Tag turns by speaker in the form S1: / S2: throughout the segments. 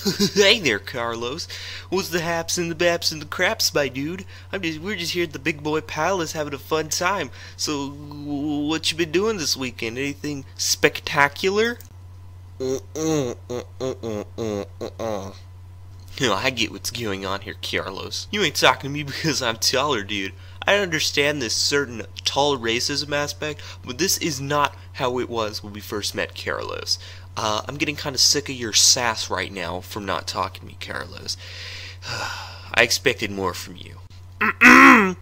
S1: hey there, Carlos. What's the haps and the baps and the craps, my dude? I'm just we're just here at the Big Boy Palace having a fun time. So, what you been doing this weekend? Anything spectacular? You know, I get what's going on here, Carlos. You ain't talking to me because I'm taller, dude. I understand this certain tall racism aspect, but this is not how it was when we first met Carlos. Uh, I'm getting kind of sick of your sass right now from not talking to me, Carlos. I expected more from you.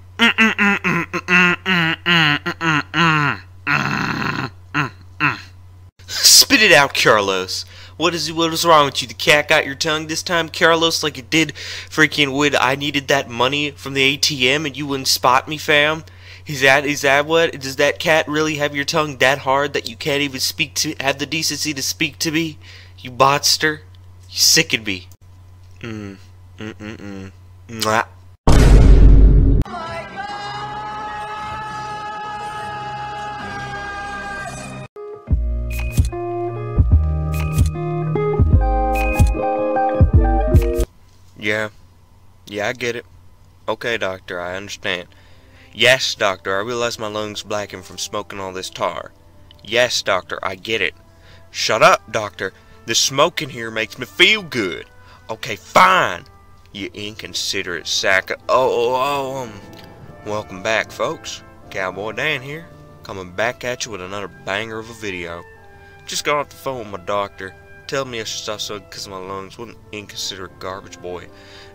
S1: Spit it out, Carlos. What is what is wrong with you? The cat got your tongue this time, Carlos, like it did freaking when I needed that money from the ATM and you wouldn't spot me, fam? Is that is that what? Does that cat really have your tongue that hard that you can't even speak to have the decency to speak to me? You botster. You sicken me. Mm. Mm mm mm. Mwah. Yeah. Yeah, I get it. Okay, doctor, I understand. Yes, doctor, I realize my lungs blacken from smoking all this tar. Yes, doctor, I get it. Shut up, doctor. The smoke in here makes me feel good. Okay, fine. You inconsiderate sack of... Oh, oh, oh, um... Welcome back, folks. Cowboy Dan here. Coming back at you with another banger of a video. Just got off the phone with my doctor. Tell me I should stop smoking because my lungs. An inconsiderate garbage boy.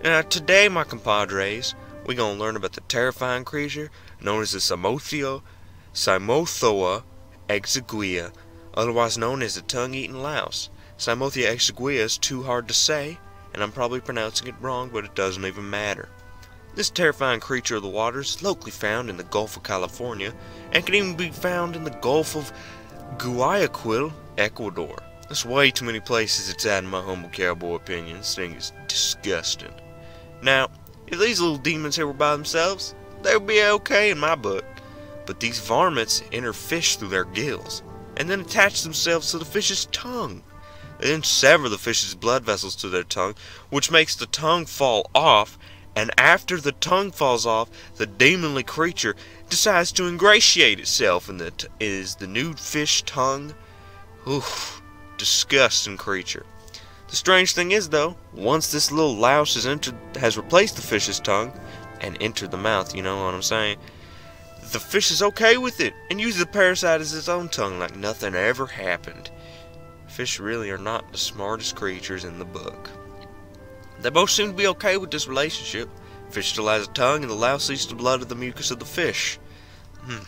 S1: Now, uh, today, my compadres, we're going to learn about the terrifying creature known as the Simothia, Cymothoa exiguia, otherwise known as the tongue-eating louse. Simothia exiguia is too hard to say, and I'm probably pronouncing it wrong, but it doesn't even matter. This terrifying creature of the waters is locally found in the Gulf of California, and can even be found in the Gulf of Guayaquil, Ecuador. There's way too many places it's at in my humble cowboy opinion. This thing is disgusting. Now, if these little demons here were by themselves, they would be okay in my book. But these varmints enter fish through their gills, and then attach themselves to the fish's tongue. They then sever the fish's blood vessels to their tongue, which makes the tongue fall off, and after the tongue falls off, the demonly creature decides to ingratiate itself in the is the nude fish tongue. Oof, disgusting creature. The strange thing is, though, once this little louse has entered, has replaced the fish's tongue and entered the mouth, you know what I'm saying? The fish is okay with it and uses the parasite as its own tongue like nothing ever happened. Fish really are not the smartest creatures in the book. They both seem to be okay with this relationship. Fish still has a tongue and the louse eats the blood of the mucus of the fish. Hmm.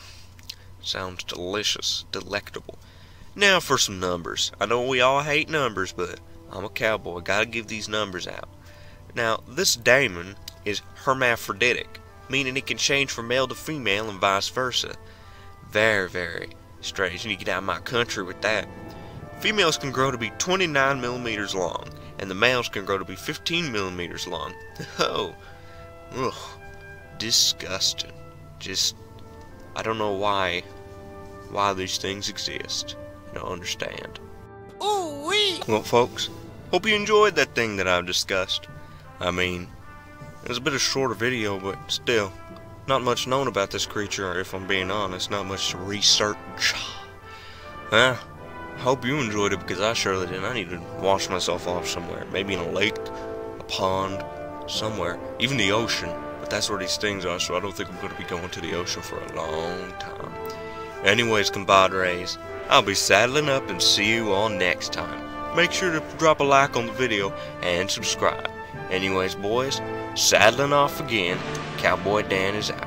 S1: Sounds delicious, delectable. Now for some numbers. I know we all hate numbers, but I'm a cowboy. Gotta give these numbers out. Now, this daemon is hermaphroditic, meaning it can change from male to female and vice versa. Very, very strange. You need to get out of my country with that. Females can grow to be 29 millimeters long, and the males can grow to be 15 millimeters long. Oh, ugh, disgusting. Just, I don't know why, why these things exist. Don't understand.
S2: Ooh wee!
S1: Well, folks, hope you enjoyed that thing that I've discussed. I mean, it was a bit of a shorter video, but still, not much known about this creature, if I'm being honest. Not much research. Well, I hope you enjoyed it because I surely did. I need to wash myself off somewhere. Maybe in a lake, a pond, somewhere. Even the ocean. But that's where these things are, so I don't think I'm going to be going to the ocean for a long time. Anyways, compadres, I'll be saddling up and see you all next time. Make sure to drop a like on the video and subscribe. Anyways, boys, saddling off again. Cowboy Dan is out.